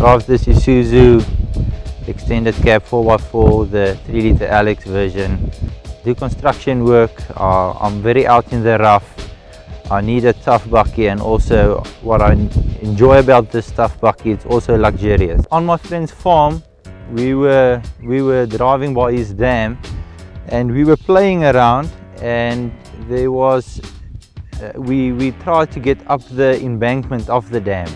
Drive this Isuzu extended cab 4x4, the 3 litre LX version. Do construction work, uh, I'm very out in the rough. I need a tough bakkie and also what I enjoy about this tough bakkie, it's also luxurious. On my friend's farm, we were, we were driving by his dam and we were playing around and there was, uh, we, we tried to get up the embankment of the dam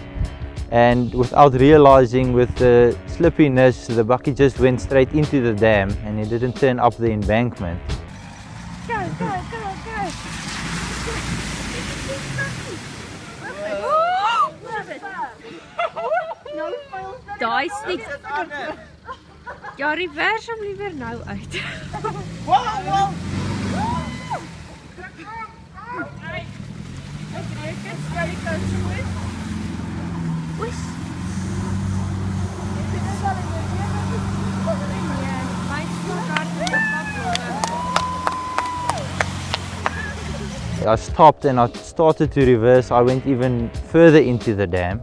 and without realizing with the slippiness the bakkie just went straight into the dam and it didn't turn up the embankment. Go, go, go, go! Daai stiek. Ja, reverse hom liewer nou uit. Wow, wow. I stopped and I started to reverse. I went even further into the dam.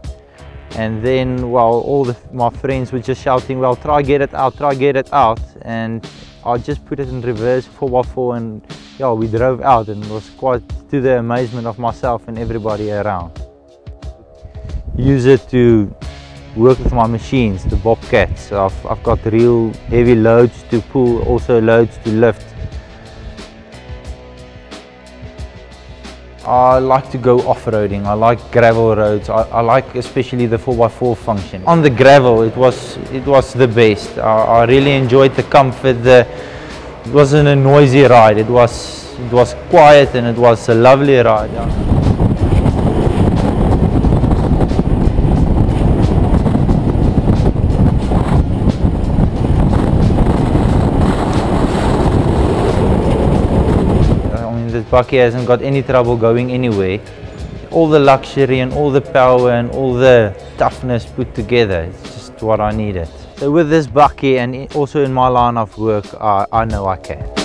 And then, well, all the, my friends were just shouting, well, try get it out, try get it out. And I just put it in reverse 4x4 and yeah, we drove out and it was quite to the amazement of myself and everybody around. Use it to work with my machines, the Bobcats. I've, I've got real heavy loads to pull, also loads to lift. I like to go off-roading, I like gravel roads, I, I, like especially the 4x4 function. On the gravel it was it was the best, I, I really enjoyed the comfort, the, it wasn't a noisy ride, it was, it was quiet and it was a lovely ride. Yeah. This bakkie hasn't got any trouble going anywhere. All the luxury and all the power and all the toughness put together, it's just what I needed. So with this bakkie and also in my line of work, I, I know I can.